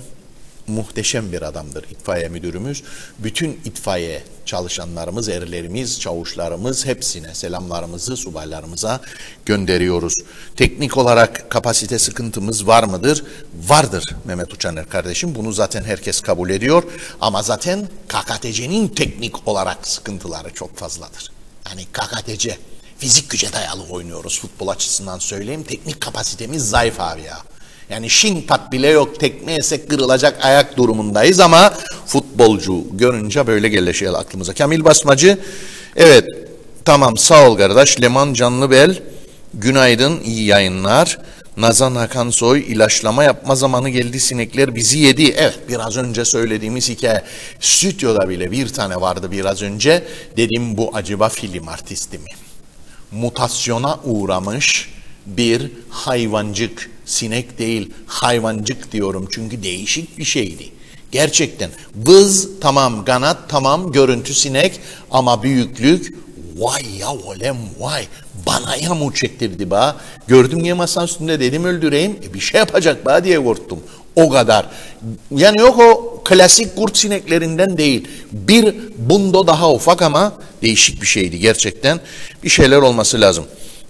muhteşem bir adamdır itfaiye müdürümüz. Bütün itfaiye çalışanlarımız, erlerimiz, çavuşlarımız hepsine selamlarımızı subaylarımıza gönderiyoruz. Teknik olarak kapasite sıkıntımız var mıdır? Vardır Mehmet Uçaner kardeşim. Bunu zaten herkes kabul ediyor. Ama zaten KKTC'nin teknik olarak sıkıntıları çok fazladır. Yani KKTC fizik güce dayalı oynuyoruz futbol açısından söyleyeyim. Teknik kapasitemiz zayıf abi ya. Yani şin pat bile yok tekme yesek kırılacak ayak durumundayız ama futbolcu görünce böyle geleşiyor aklımıza. Kamil Basmacı evet tamam sağ ol kardeş Leman Canlıbel günaydın iyi yayınlar. Nazan Hakan Soy ilaçlama yapma zamanı geldi sinekler bizi yedi. Evet biraz önce söylediğimiz hikaye stüdyoda bile bir tane vardı biraz önce. Dedim bu acaba film artisti mi? Mutasyona uğramış bir hayvancık sinek değil hayvancık diyorum çünkü değişik bir şeydi. Gerçekten vız tamam kanat tamam görüntü sinek ama büyüklük vay ya olem vay bana yağmur çektirdi ba. Gördüm ya masanın üstünde dedim öldüreyim e bir şey yapacak ba diye korktum. O kadar. Yani yok o klasik kurt sineklerinden değil. Bir bundo daha ufak ama değişik bir şeydi gerçekten. Bir şeyler olması lazım.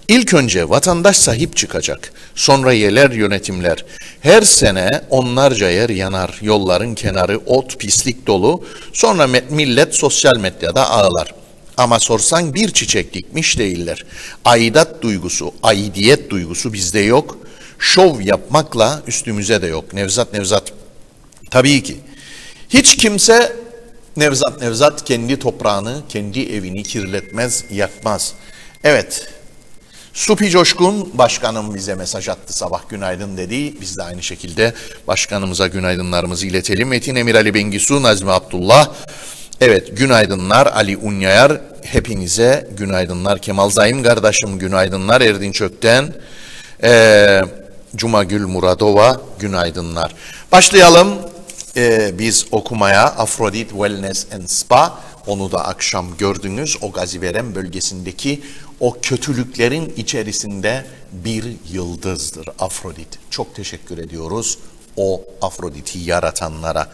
İlk önce vatandaş sahip çıkacak. Sonra yeler yönetimler. Her sene onlarca yer yanar. Yolların kenarı ot, pislik dolu. Sonra millet sosyal medyada ağlar. Ama sorsan bir çiçek dikmiş değiller. Aidat duygusu, aidiyet duygusu bizde yok. Şov yapmakla üstümüze de yok. Nevzat Nevzat. Tabii ki. Hiç kimse Nevzat Nevzat kendi toprağını, kendi evini kirletmez, yakmaz. Evet, Supi Coşkun başkanım bize mesaj attı sabah günaydın dedi. Biz de aynı şekilde başkanımıza günaydınlarımızı iletelim. Metin Emir Ali Bengisu, Nazmi Abdullah. Evet günaydınlar Ali Unyayar. Hepinize günaydınlar. Kemal Zaim kardeşim günaydınlar. Erdinç Ökten. Ee, Cuma Gül Muradova günaydınlar. Başlayalım ee, biz okumaya Afrodit Wellness and Spa. Onu da akşam gördünüz. O Gaziveren bölgesindeki o kötülüklerin içerisinde bir yıldızdır Afrodit. Çok teşekkür ediyoruz o Afrodit'i yaratanlara.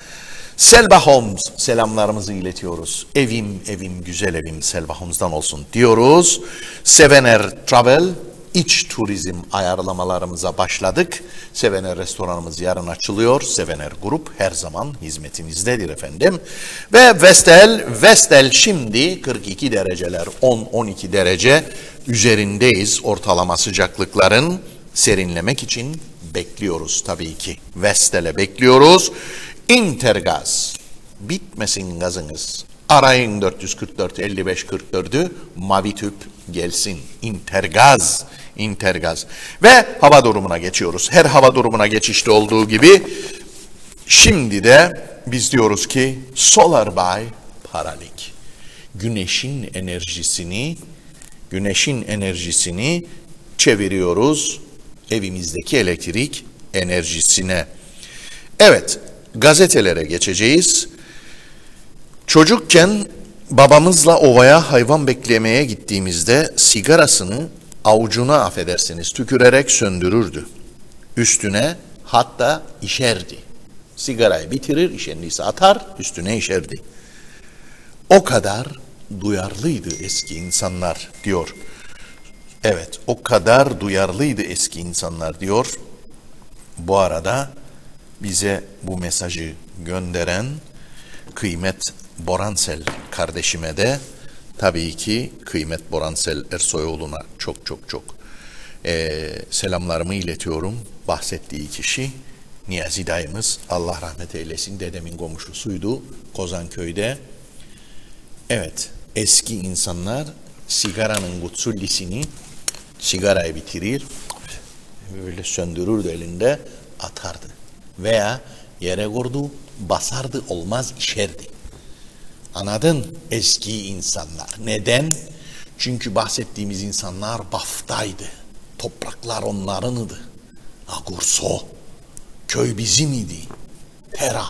Selva Holmes selamlarımızı iletiyoruz. Evim evim güzel evim Selva Holmes'dan olsun diyoruz. Sevener Travel iç turizm ayarlamalarımıza başladık. Sevener restoranımız yarın açılıyor. Sevener Grup her zaman hizmetinizdedir efendim. Ve Vestel, Vestel şimdi 42 dereceler, 10-12 derece üzerindeyiz ortalama sıcaklıkların serinlemek için bekliyoruz tabii ki. Vestel'e bekliyoruz. Intergaz, bitmesin gazınız. Arayın 444 55 44'ü mavi tüp gelsin. Intergaz Intergaz. Ve hava durumuna geçiyoruz. Her hava durumuna geçişte olduğu gibi şimdi de biz diyoruz ki Solar by Paralik. Güneşin enerjisini güneşin enerjisini çeviriyoruz evimizdeki elektrik enerjisine. Evet, gazetelere geçeceğiz. Çocukken babamızla ovaya hayvan beklemeye gittiğimizde sigarasını avucuna affedersiniz tükürerek söndürürdü. Üstüne hatta işerdi. Sigarayı bitirir, işendiyse atar, üstüne işerdi. O kadar duyarlıydı eski insanlar diyor. Evet, o kadar duyarlıydı eski insanlar diyor. Bu arada bize bu mesajı gönderen kıymet Boransel kardeşime de tabii ki kıymet Boransel Ersoyoğlu'na çok çok çok e, selamlarımı iletiyorum. Bahsettiği kişi Niyazi dayımız Allah rahmet eylesin dedemin komşusuydu Kozanköy'de. Evet eski insanlar sigaranın gutsullisini sigarayı bitirir böyle söndürürdü elinde atardı. Veya Yere vurdu, basardı olmaz işerdi. Anladın? Eski insanlar. Neden? Çünkü bahsettiğimiz insanlar baftaydı. Topraklar onlarındı. Agurso. Köy bizim idi. Tera.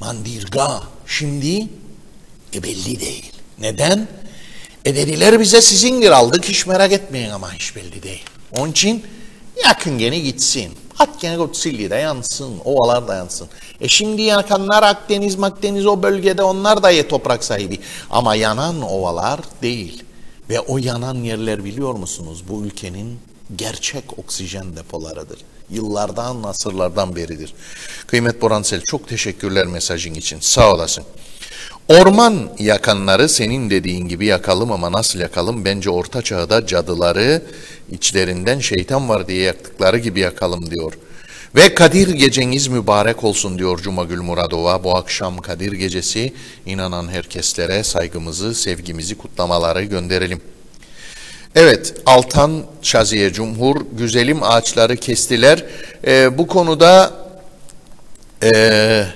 Mandirga. Şimdi e belli değil. Neden? E dediler bize sizindir aldık hiç merak etmeyin ama hiç belli değil. Onun için yakın gene gitsin. At gene Gotsilli de yansın, ovalar da yansın. E şimdi yakanlar Akdeniz, Makdeniz o bölgede onlar da ye toprak sahibi. Ama yanan ovalar değil. Ve o yanan yerler biliyor musunuz? Bu ülkenin gerçek oksijen depolarıdır. Yıllardan, asırlardan beridir. Kıymet Boransel çok teşekkürler mesajın için. Sağ olasın. Orman yakanları senin dediğin gibi yakalım ama nasıl yakalım? Bence orta çağda cadıları içlerinden şeytan var diye yaktıkları gibi yakalım diyor. Ve Kadir geceniz mübarek olsun diyor Cuma Gül Muradova. Bu akşam Kadir gecesi inanan herkeslere saygımızı, sevgimizi, kutlamaları gönderelim. Evet, Altan Şaziye Cumhur, güzelim ağaçları kestiler. Ee, bu konuda... Ee,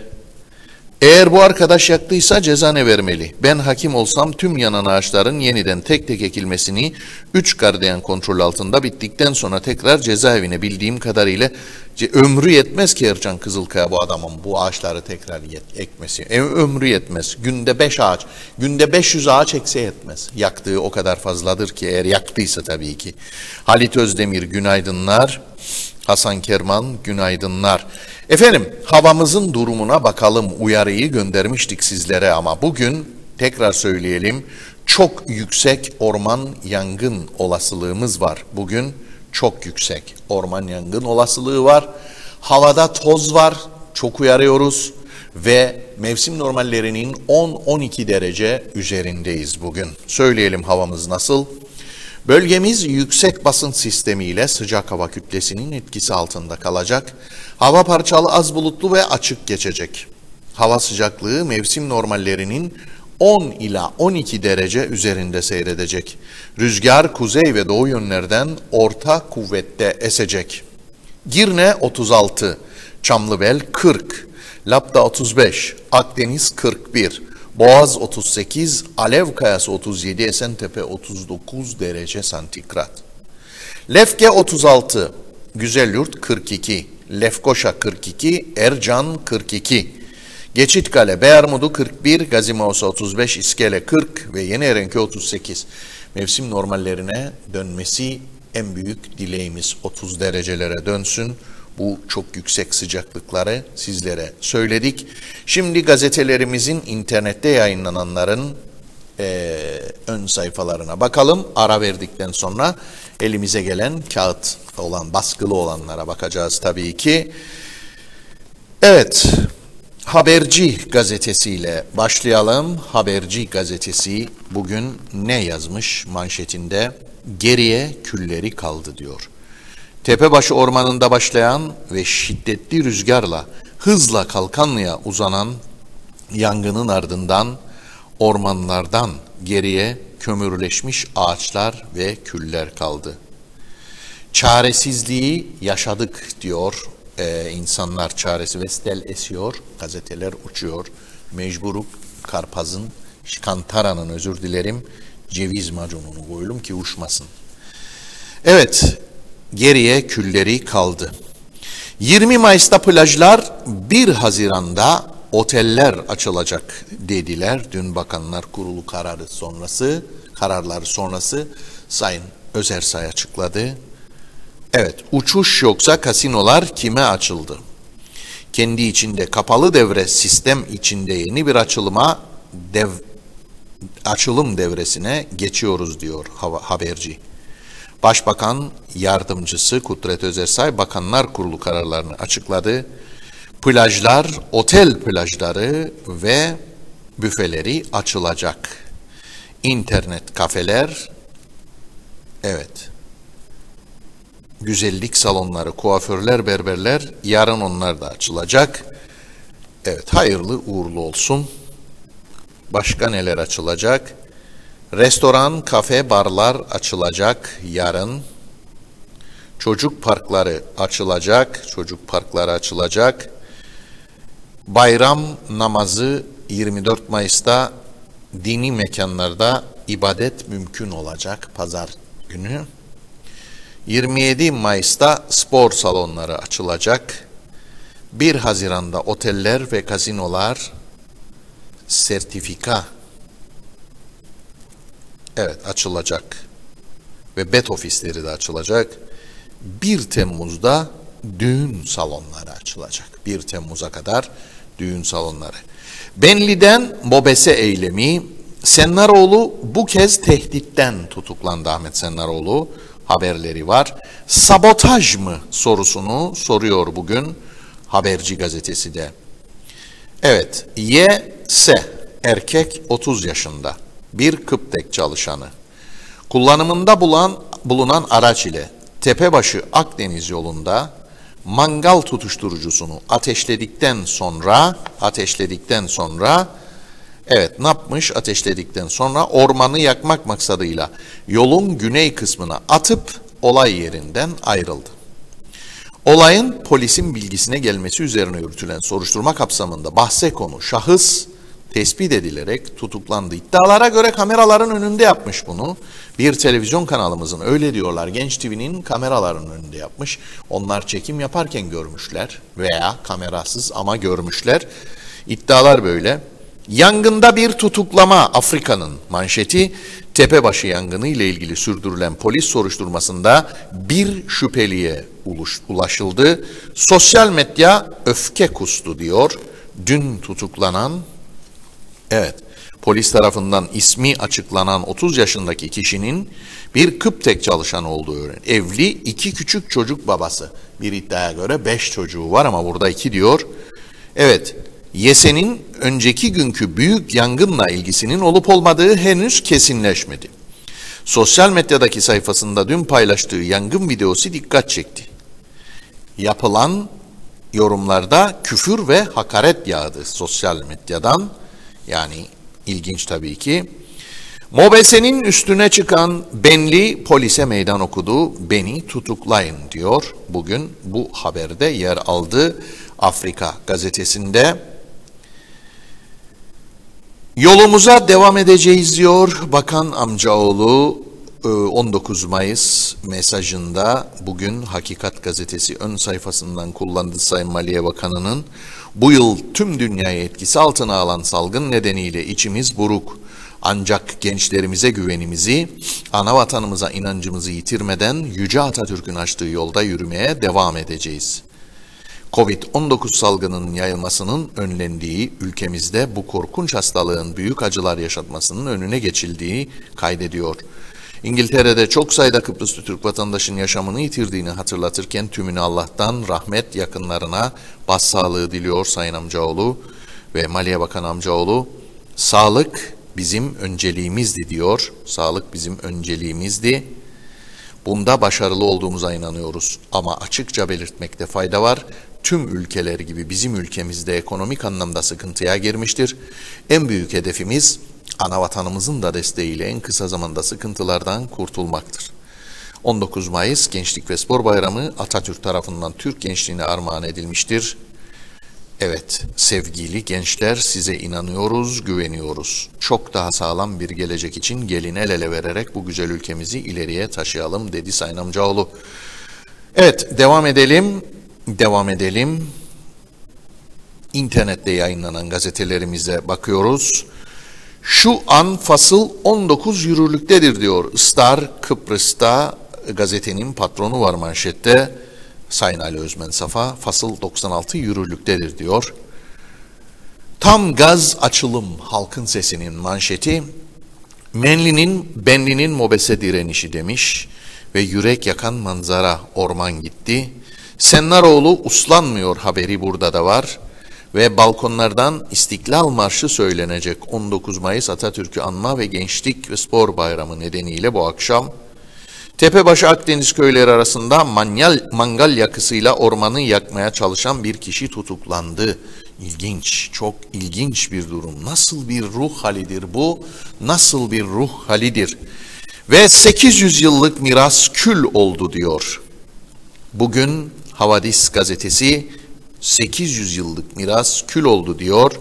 eğer bu arkadaş yaktıysa ceza ne vermeli? Ben hakim olsam tüm yanan ağaçların yeniden tek tek ekilmesini 3 gardiyan kontrol altında bittikten sonra tekrar cezaevine bildiğim kadarıyla ömrü yetmez ki Ercan Kızılkaya bu adamın bu ağaçları tekrar yet, ekmesi. E, ömrü yetmez. Günde 5 ağaç, günde 500 ağaç ekse yetmez. Yaktığı o kadar fazladır ki eğer yaktıysa tabii ki. Halit Özdemir günaydınlar. Hasan Kerman günaydınlar. Efendim havamızın durumuna bakalım uyarıyı göndermiştik sizlere ama bugün tekrar söyleyelim çok yüksek orman yangın olasılığımız var. Bugün çok yüksek orman yangın olasılığı var. Havada toz var çok uyarıyoruz ve mevsim normallerinin 10-12 derece üzerindeyiz bugün. Söyleyelim havamız nasıl? Bölgemiz yüksek basınç sistemiyle sıcak hava kütlesinin etkisi altında kalacak. Hava parçalı az bulutlu ve açık geçecek. Hava sıcaklığı mevsim normallerinin 10 ila 12 derece üzerinde seyredecek. Rüzgar kuzey ve doğu yönlerden orta kuvvette esecek. Girne 36, Çamlıbel 40, Lapta 35, Akdeniz 41, Boğaz 38, Alev Kayası 37, Esentepe 39 derece santigrat. Lefke 36, Güzelyurt 42, Lefkoşa 42, Ercan 42. Geçitkale, Beyarmudu 41, Gazimausa 35, İskele 40 ve Yeni Erenköy 38. Mevsim normallerine dönmesi en büyük dileğimiz 30 derecelere dönsün. Bu çok yüksek sıcaklıkları sizlere söyledik. Şimdi gazetelerimizin internette yayınlananların e, ön sayfalarına bakalım. Ara verdikten sonra elimize gelen kağıt olan, baskılı olanlara bakacağız tabii ki. Evet, Haberci gazetesiyle başlayalım. Haberci gazetesi bugün ne yazmış manşetinde? Geriye külleri kaldı diyor. Tepebaşı ormanında başlayan ve şiddetli rüzgarla hızla Kalkanlı'ya uzanan yangının ardından ormanlardan geriye kömürleşmiş ağaçlar ve küller kaldı. Çaresizliği yaşadık diyor e, insanlar çaresi. Vestel esiyor, gazeteler uçuyor. Mecburuk Karpaz'ın, Kantara'nın özür dilerim, ceviz macununu koyulum ki uçmasın. Evet, geriye külleri kaldı. 20 Mayıs'ta plajlar 1 Haziran'da oteller açılacak dediler. Dün Bakanlar Kurulu kararı sonrası, kararları sonrası Sayın Özersay açıkladı. Evet, uçuş yoksa kasinolar kime açıldı? Kendi içinde kapalı devre sistem içinde yeni bir açılıma dev açılım devresine geçiyoruz diyor haberci. Başbakan yardımcısı Kudret Özersay Bakanlar Kurulu kararlarını açıkladı. Plajlar, otel plajları ve büfeleri açılacak. İnternet kafeler, evet, güzellik salonları, kuaförler, berberler yarın onlar da açılacak. Evet, hayırlı uğurlu olsun. Başka neler açılacak? Restoran, kafe, barlar açılacak yarın. Çocuk parkları açılacak. Çocuk parkları açılacak. Bayram namazı 24 Mayıs'ta dini mekanlarda ibadet mümkün olacak pazar günü. 27 Mayıs'ta spor salonları açılacak. 1 Haziran'da oteller ve kazinolar sertifika evet açılacak ve bet ofisleri de açılacak. 1 Temmuz'da düğün salonları açılacak. 1 Temmuz'a kadar düğün salonları. Benli'den Mobese eylemi Sennaroğlu bu kez tehditten tutuklandı Ahmet Sennaroğlu haberleri var. Sabotaj mı sorusunu soruyor bugün Haberci gazetesi de. Evet, Y.S. erkek 30 yaşında bir Kıptek çalışanı. Kullanımında bulan, bulunan araç ile Tepebaşı Akdeniz yolunda mangal tutuşturucusunu ateşledikten sonra ateşledikten sonra evet ne yapmış ateşledikten sonra ormanı yakmak maksadıyla yolun güney kısmına atıp olay yerinden ayrıldı. Olayın polisin bilgisine gelmesi üzerine yürütülen soruşturma kapsamında bahse konu şahıs tespit edilerek tutuklandı. İddialara göre kameraların önünde yapmış bunu. Bir televizyon kanalımızın öyle diyorlar Genç TV'nin kameraların önünde yapmış. Onlar çekim yaparken görmüşler veya kamerasız ama görmüşler. İddialar böyle. Yangında bir tutuklama Afrika'nın manşeti Tepebaşı yangını ile ilgili sürdürülen polis soruşturmasında bir şüpheliye ulaşıldı. Sosyal medya öfke kustu diyor. Dün tutuklanan Evet, polis tarafından ismi açıklanan 30 yaşındaki kişinin bir Kıptek çalışanı olduğu öğren. Evli iki küçük çocuk babası. Bir iddiaya göre beş çocuğu var ama burada iki diyor. Evet, Yesen'in önceki günkü büyük yangınla ilgisinin olup olmadığı henüz kesinleşmedi. Sosyal medyadaki sayfasında dün paylaştığı yangın videosu dikkat çekti. Yapılan yorumlarda küfür ve hakaret yağdı sosyal medyadan. Yani ilginç tabii ki. Mobese'nin üstüne çıkan Benli polise meydan okudu. Beni tutuklayın diyor. Bugün bu haberde yer aldı Afrika gazetesinde. Yolumuza devam edeceğiz diyor Bakan Amcaoğlu 19 Mayıs mesajında bugün Hakikat Gazetesi ön sayfasından kullandı Sayın Maliye Bakanı'nın bu yıl tüm dünyayı etkisi altına alan salgın nedeniyle içimiz buruk. Ancak gençlerimize güvenimizi, ana vatanımıza inancımızı yitirmeden Yüce Atatürk'ün açtığı yolda yürümeye devam edeceğiz. Covid-19 salgının yayılmasının önlendiği ülkemizde bu korkunç hastalığın büyük acılar yaşatmasının önüne geçildiği kaydediyor. İngiltere'de çok sayıda Kıbrıslı Türk vatandaşın yaşamını yitirdiğini hatırlatırken tümünü Allah'tan rahmet yakınlarına başsağlığı diliyor Sayın Amcaoğlu ve Maliye Bakan Amcaoğlu. Sağlık bizim önceliğimizdi diyor. Sağlık bizim önceliğimizdi. Bunda başarılı olduğumuza inanıyoruz ama açıkça belirtmekte fayda var. Tüm ülkeler gibi bizim ülkemizde ekonomik anlamda sıkıntıya girmiştir. En büyük hedefimiz ana vatanımızın da desteğiyle en kısa zamanda sıkıntılardan kurtulmaktır. 19 Mayıs Gençlik ve Spor Bayramı Atatürk tarafından Türk gençliğine armağan edilmiştir. Evet sevgili gençler size inanıyoruz, güveniyoruz. Çok daha sağlam bir gelecek için gelin el ele vererek bu güzel ülkemizi ileriye taşıyalım dedi Sayın Amcaoğlu. Evet devam edelim, devam edelim. İnternette yayınlanan gazetelerimize bakıyoruz. Şu an fasıl 19 yürürlüktedir diyor. Star Kıbrıs'ta gazetenin patronu var manşette. Sayın Ali Özmen Safa fasıl 96 yürürlüktedir diyor. Tam gaz açılım halkın sesinin manşeti. Menli'nin Benli'nin mobese direnişi demiş ve yürek yakan manzara orman gitti. Sennaroğlu uslanmıyor haberi burada da var ve balkonlardan İstiklal Marşı söylenecek 19 Mayıs Atatürk'ü anma ve Gençlik ve Spor Bayramı nedeniyle bu akşam Tepebaşı Akdeniz köyleri arasında manyal, mangal yakısıyla ormanı yakmaya çalışan bir kişi tutuklandı. İlginç, çok ilginç bir durum. Nasıl bir ruh halidir bu? Nasıl bir ruh halidir? Ve 800 yıllık miras kül oldu diyor. Bugün Havadis gazetesi 800 yıllık miras kül oldu diyor.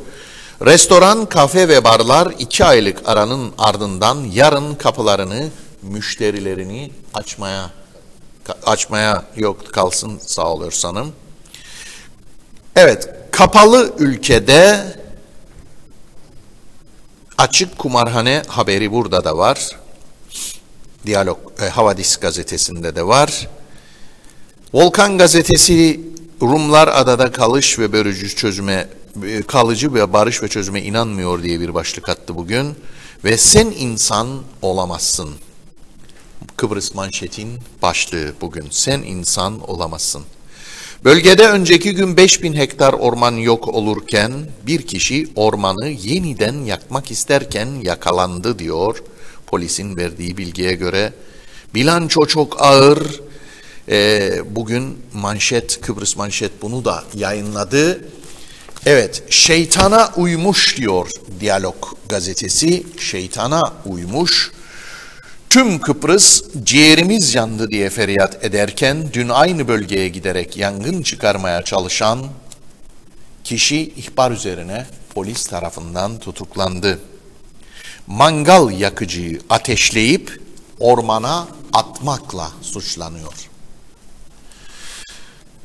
Restoran, kafe ve barlar iki aylık aranın ardından yarın kapılarını müşterilerini açmaya açmaya yok kalsın sağ olursanım. Evet, kapalı ülkede açık kumarhane haberi burada da var. Diyalog e, Havadis gazetesinde de var. Volkan gazetesi Rumlar adada kalış ve bölücü çözüme e, kalıcı ve barış ve çözüme inanmıyor diye bir başlık attı bugün ve sen insan olamazsın. Kıbrıs manşetin başlığı bugün sen insan olamazsın. Bölgede önceki gün 5000 hektar orman yok olurken bir kişi ormanı yeniden yakmak isterken yakalandı diyor. Polisin verdiği bilgiye göre bilanço çok ağır. Ee, bugün manşet Kıbrıs manşet bunu da yayınladı. Evet şeytana uymuş diyor Diyalog gazetesi şeytana uymuş. Tüm Kıbrıs ciğerimiz yandı diye feryat ederken dün aynı bölgeye giderek yangın çıkarmaya çalışan kişi ihbar üzerine polis tarafından tutuklandı. Mangal yakıcıyı ateşleyip ormana atmakla suçlanıyor.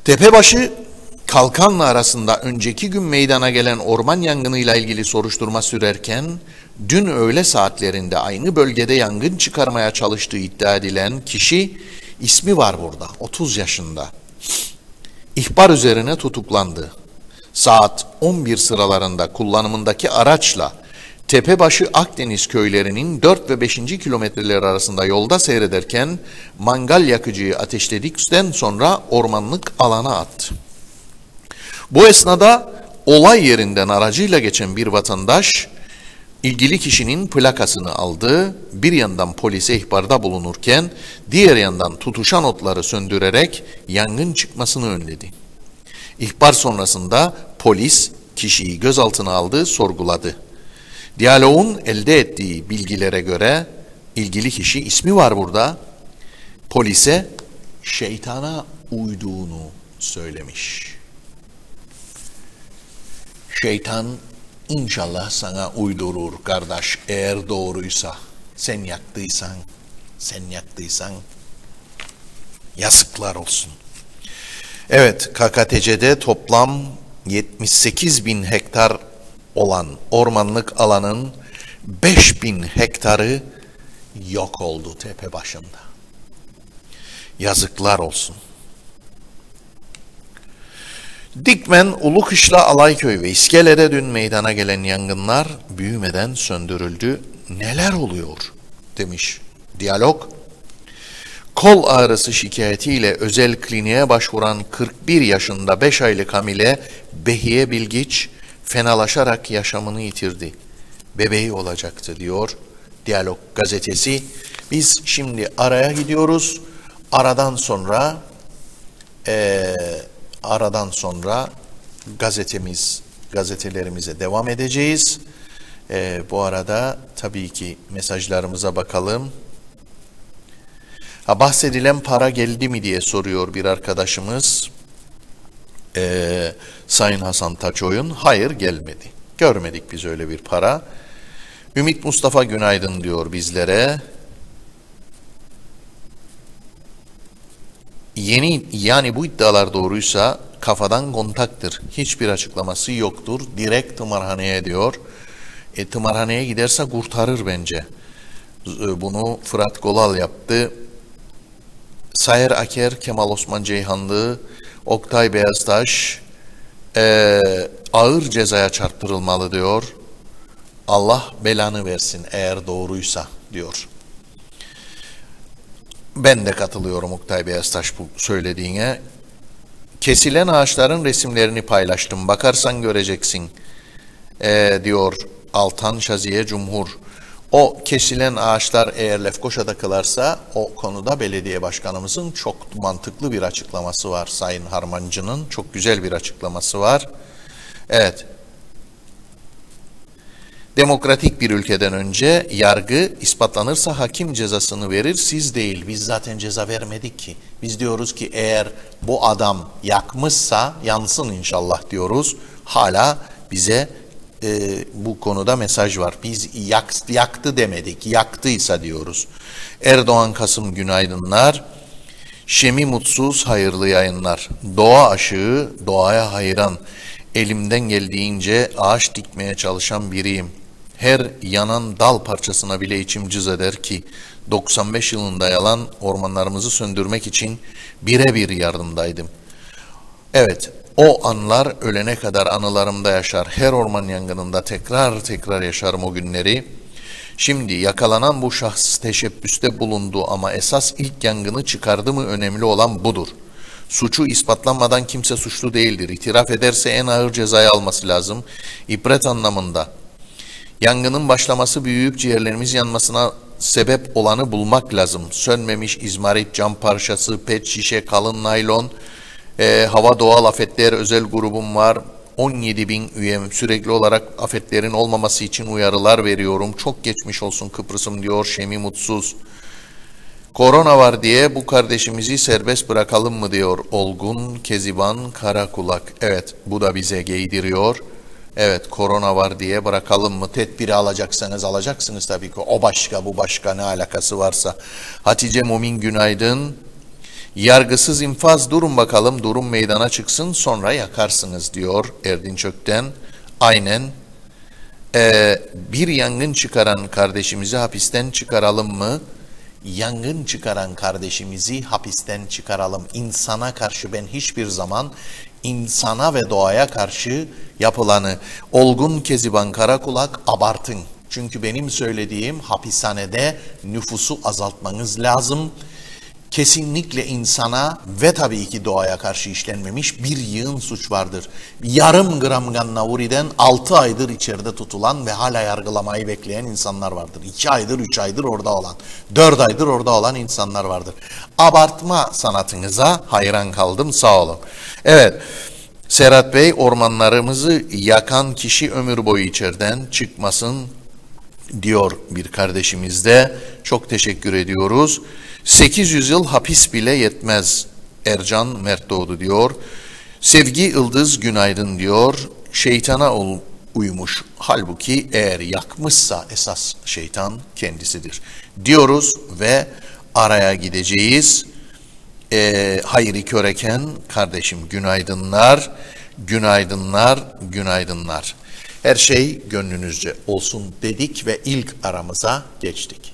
Tepebaşı Kalkanlı arasında önceki gün meydana gelen orman yangınıyla ilgili soruşturma sürerken dün öğle saatlerinde aynı bölgede yangın çıkarmaya çalıştığı iddia edilen kişi ismi var burada 30 yaşında. İhbar üzerine tutuklandı. Saat 11 sıralarında kullanımındaki araçla Tepebaşı Akdeniz köylerinin 4 ve 5. kilometreleri arasında yolda seyrederken mangal yakıcıyı ateşledikten sonra ormanlık alana attı. Bu esnada olay yerinden aracıyla geçen bir vatandaş ilgili kişinin plakasını aldı. Bir yandan polise ihbarda bulunurken diğer yandan tutuşan otları söndürerek yangın çıkmasını önledi. İhbar sonrasında polis kişiyi gözaltına aldı, sorguladı. Diyaloğun elde ettiği bilgilere göre ilgili kişi ismi var burada. Polise şeytana uyduğunu söylemiş. Şeytan inşallah sana uydurur kardeş eğer doğruysa. Sen yaktıysan, sen yaktıysan yazıklar olsun. Evet KKTC'de toplam 78 bin hektar olan ormanlık alanın 5 bin hektarı yok oldu tepe başında. Yazıklar olsun. Dikmen, Ulukışla, Alayköy ve İskele'de dün meydana gelen yangınlar büyümeden söndürüldü. Neler oluyor demiş diyalog. Kol ağrısı şikayetiyle özel kliniğe başvuran 41 yaşında 5 aylık hamile Behiye Bilgiç fenalaşarak yaşamını yitirdi. Bebeği olacaktı diyor Diyalog gazetesi. Biz şimdi araya gidiyoruz. Aradan sonra eee aradan sonra gazetemiz, gazetelerimize devam edeceğiz. Ee, bu arada tabii ki mesajlarımıza bakalım. Ha, bahsedilen para geldi mi diye soruyor bir arkadaşımız. Ee, Sayın Hasan Taçoy'un hayır gelmedi. Görmedik biz öyle bir para. Ümit Mustafa Günaydın diyor bizlere. Yeni yani bu iddialar doğruysa kafadan kontaktır. Hiçbir açıklaması yoktur. Direkt tımarhaneye diyor. E, tımarhaneye giderse kurtarır bence. E, bunu Fırat Golal yaptı. Sayer Aker, Kemal Osman Ceyhanlı, Oktay Beyaztaş e, ağır cezaya çarptırılmalı diyor. Allah belanı versin eğer doğruysa diyor. Ben de katılıyorum Oktay Beyaztaş bu söylediğine. Kesilen ağaçların resimlerini paylaştım. Bakarsan göreceksin ee, diyor Altan Şaziye Cumhur. O kesilen ağaçlar eğer Lefkoşa'da kılarsa o konuda belediye başkanımızın çok mantıklı bir açıklaması var. Sayın Harmancı'nın çok güzel bir açıklaması var. Evet. Demokratik bir ülkeden önce yargı ispatlanırsa hakim cezasını verir, siz değil. Biz zaten ceza vermedik ki. Biz diyoruz ki eğer bu adam yakmışsa yansın inşallah diyoruz. Hala bize e, bu konuda mesaj var. Biz yak, yaktı demedik, yaktıysa diyoruz. Erdoğan Kasım günaydınlar. Şemi mutsuz hayırlı yayınlar. Doğa aşığı, doğaya hayran. Elimden geldiğince ağaç dikmeye çalışan biriyim. Her yanan dal parçasına bile içim cız eder ki 95 yılında yalan ormanlarımızı söndürmek için birebir yardımdaydım. Evet, o anlar ölene kadar anılarımda yaşar. Her orman yangınında tekrar tekrar yaşarım o günleri. Şimdi yakalanan bu şahıs teşebbüste bulundu ama esas ilk yangını çıkardı mı önemli olan budur. Suçu ispatlanmadan kimse suçlu değildir. İtiraf ederse en ağır cezayı alması lazım. İbret anlamında. Yangının başlaması büyüyüp ciğerlerimiz yanmasına sebep olanı bulmak lazım. Sönmemiş izmarit, cam parçası, pet şişe, kalın naylon, e, hava doğal afetler özel grubum var. 17 bin üyem sürekli olarak afetlerin olmaması için uyarılar veriyorum. Çok geçmiş olsun Kıbrıs'ım diyor Şemi Mutsuz. Korona var diye bu kardeşimizi serbest bırakalım mı diyor Olgun Keziban Karakulak. Evet bu da bize giydiriyor. Evet korona var diye bırakalım mı? Tedbiri alacaksanız alacaksınız tabii ki. O başka bu başka ne alakası varsa. Hatice Mumin günaydın. Yargısız infaz durun bakalım durum meydana çıksın sonra yakarsınız diyor Erdinç Ökten. Aynen ee, bir yangın çıkaran kardeşimizi hapisten çıkaralım mı? Yangın çıkaran kardeşimizi hapisten çıkaralım. İnsana karşı ben hiçbir zaman insana ve doğaya karşı yapılanı olgun keziban karakulak abartın. Çünkü benim söylediğim hapishanede nüfusu azaltmanız lazım kesinlikle insana ve tabii ki doğaya karşı işlenmemiş bir yığın suç vardır. Yarım gram gannavuriden 6 aydır içeride tutulan ve hala yargılamayı bekleyen insanlar vardır. 2 aydır, 3 aydır orada olan, 4 aydır orada olan insanlar vardır. Abartma sanatınıza hayran kaldım sağ olun. Evet. Serhat Bey ormanlarımızı yakan kişi ömür boyu içeriden çıkmasın diyor bir kardeşimiz de. Çok teşekkür ediyoruz. 800 yıl hapis bile yetmez. Ercan Mert Doğdu diyor. Sevgi Yıldız günaydın diyor. Şeytana ol, uymuş. Halbuki eğer yakmışsa esas şeytan kendisidir. Diyoruz ve araya gideceğiz. E, Hayri Köreken kardeşim günaydınlar, günaydınlar, günaydınlar. Her şey gönlünüzce olsun dedik ve ilk aramıza geçtik.